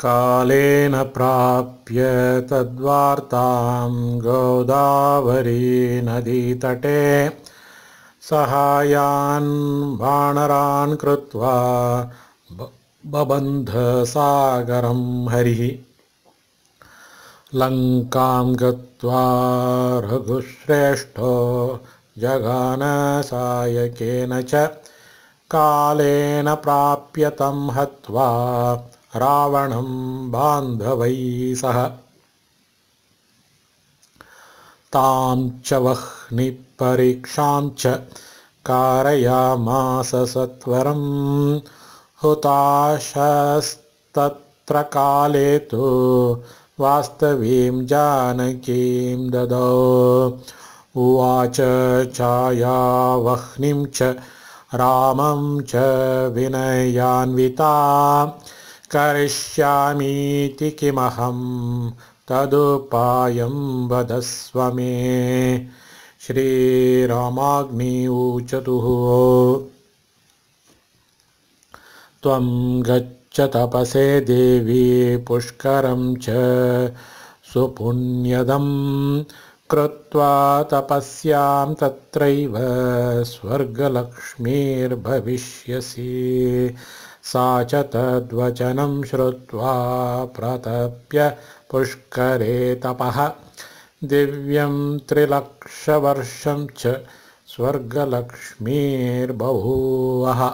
कालेन प्राप्य तद्वार्तां गोदावरीनदीतटे सहायान् वानरान् कृत्वा बबन्धसागरं हरिः। लङ्कां गत्वा रघुश्रेष्ठो जगानसायकेन च कालेन प्राप्य तं हत्वा रावणं बान्धवै सह। तां च वह्निपरीक्षां च कारयामास सत्वरं हुताशस्तत्र काले तु वास्तवीं जानकीं ददौ। उवाच छायावह्निं च रामं च विनयान्विता करिष्यामीति किमहं तदुपायं वदस्व मे। श्रीरामाग्नि ऊचतुः। त्वं गच्छ तपसे देवी पुष्करं च सुपुण्यदं कृत्वा तपस्यां तत्रैव स्वर्गलक्ष्मीर्भविष्यसि सा च तद्वचनं श्रुत्वा प्रतप्य पुष्करे तपः। दिव्यं त्रिलक्षवर्षं च स्वर्गलक्ष्मीर्बभूवः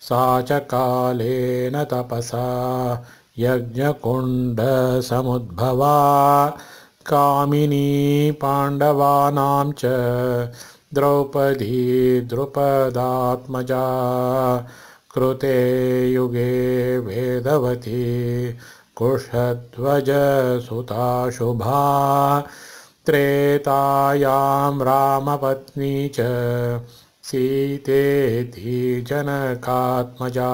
सा च कालेन तपसा यज्ञकुण्डसमुद्भवा। कामिनी पाण्डवानां च द्रौपदी द्रुपदात्मजा कृते युगे वेदवती कुशध्वजसुता शुभा त्रेतायां रामपत्नी च सीतेति जनकात्मजा।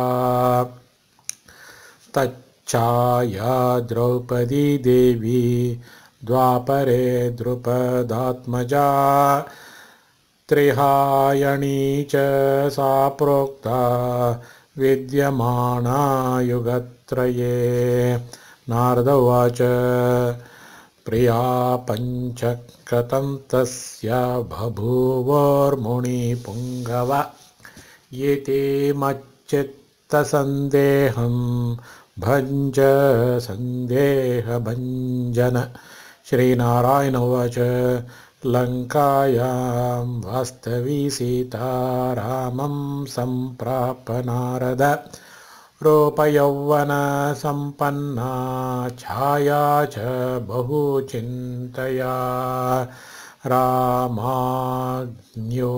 तच्छाया द्रौपदी देवी द्वापरे द्रुपदात्मजा त्रिहायणी च सा प्रोक्ता विद्यमाना युगत्रये नारद उवाच प्रिया पञ्चकतं तस्य बभूवोर्मुनिपुङ्गव। इति मच्चित्तसन्देहं भञ्ज सन्देहभञ्जन। श्रीनारायण उवाच लङ्कायां वास्तवी सीता रामं सम्प्राप नारद रूपयौवनसम्पन्ना छाया च बहुचिन्तया। रामाज्ञो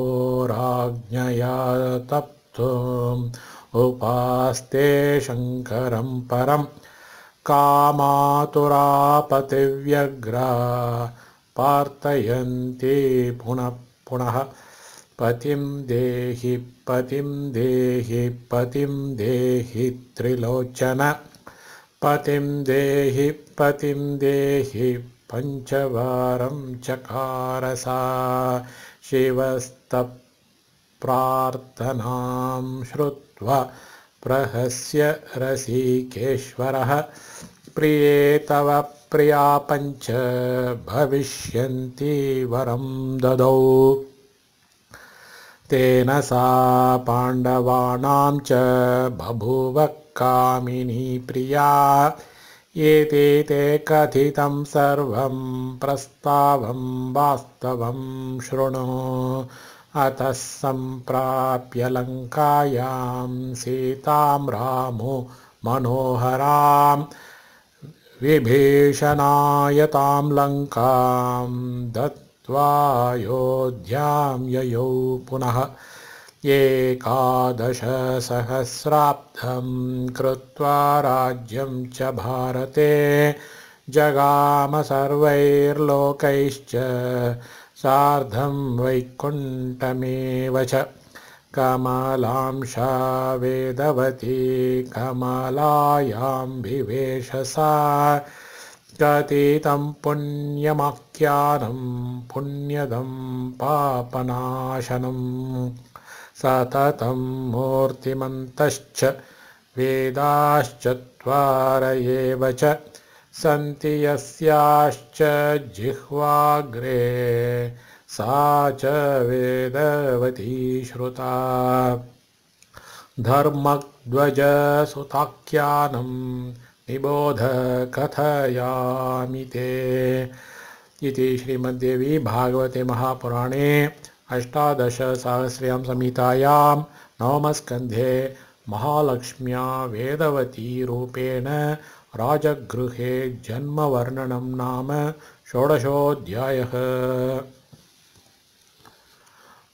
राज्ञया तप्तुम् उपास्ते शङ्करं परं कामातुरापतिव्यग्रा प्रार्थयन्ति पुनः पुनः पतिं देहि पतिं देहि पतिं देहि त्रिलोचन। पतिं देहि पतिं देहि पञ्चवारं चकारसा। शिवस्तप्रार्थनां श्रुत्वा प्रहस्य रसिकेश्वरः। प्रिये तव प्रिया पञ्च भविष्यन्ति वरं ददौ। तेन सा पाण्डवानां च बभूव कामिनी प्रिया। एते ते कथितं सर्वं प्रस्तावं वास्तवं शृणु। अतः सम्प्राप्य लङ्कायां सीतां रामो मनोहराम् विभीषणाय तां लङ्कां दत्त्वायोध्यां ययौ पुनः एकादशसहस्राब्दं कृत्वा राज्यं च भारते जगाम सर्वैर्लोकैश्च सार्धं वैकुण्ठमेव च कमलांशा वेदवती कमलायां विवेशसा। कथितं पुण्यमाख्यानं पुण्यदं पापनाशनं। सततं मूर्तिमन्तश्च वेदाश्चत्वार एव च। सन्ति यस्याश्च जिह्वाग्रे सा च वेदवती श्रुता। धर्मध्वजसुताख्यानं निबोध कथयामि ते। इति श्रीमद्देवी भागवते महापुराणे अष्टादशसहस्र्यां संहितायां नवमस्कन्धे महालक्ष्म्या वेदवतीरूपेण राजगृहे जन्मवर्णनं नाम षोडशोऽध्यायः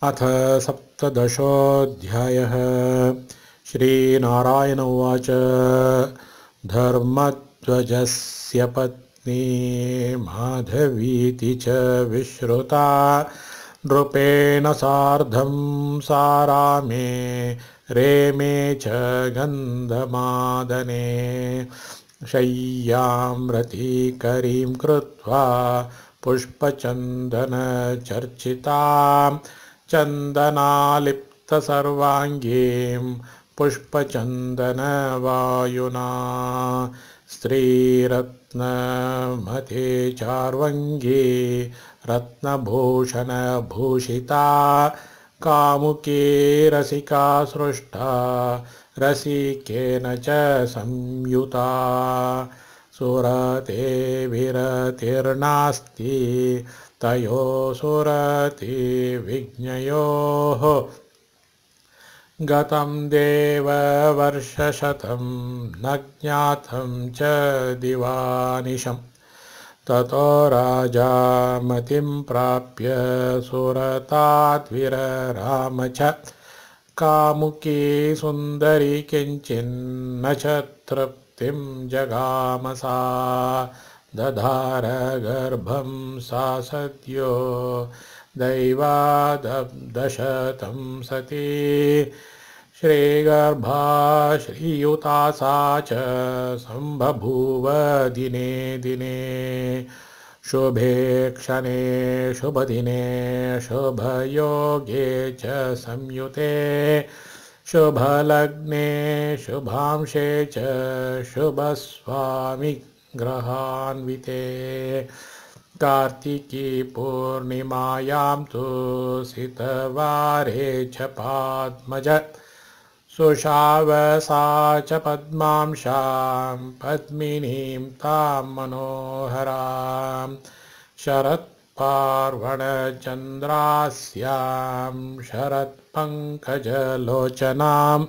अथ सप्तदशोऽध्यायः। श्रीनारायण उवाच। धर्मध्वजस्य पत्नी माधवीति च विश्रुता। नृपेण सार्धं सारामे रेमे च गन्धमादने। शय्यां रतिकरीं कृत्वा पुष्पचन्दनचर्चितां चन्दनालिप्तसर्वाङ्गीं पुष्पचन्दनवायुना स्त्रीरत्नमते चार्वङ्गी रत्नभूषणभूषिता कामुकी रसिका सृष्टा रसिकेन च संयुता सुरते विरतिर्नास्ति तयोः सुरतिविज्ञयोः गतं देववर्षशतं न ज्ञातं च दिवानिशम् ततो राजा मतिं प्राप्य सुरताद्विरराम च। कामुकी सुन्दरी किञ्चिन्न च तृप्तिं जगामसा दधारगर्भं सा सद्यो दैवादशतं सती श्रीगर्भा श्रीयुता सा च सम्बभूव दिने दिने। शुभे क्षणे शुभदिने शुभयोगे च संयुते शुभलग्ने शुभांशे च शुभस्वामिग्रहान्विते कार्तिकी पूर्णिमायां तु सितवारे च पाद्मज। सुषावसा च पद्मांशां, पद्मिनीं तां मनोहरां। शरत्पार्वणचन्द्रास्यां शरत्पङ्कजलोचनां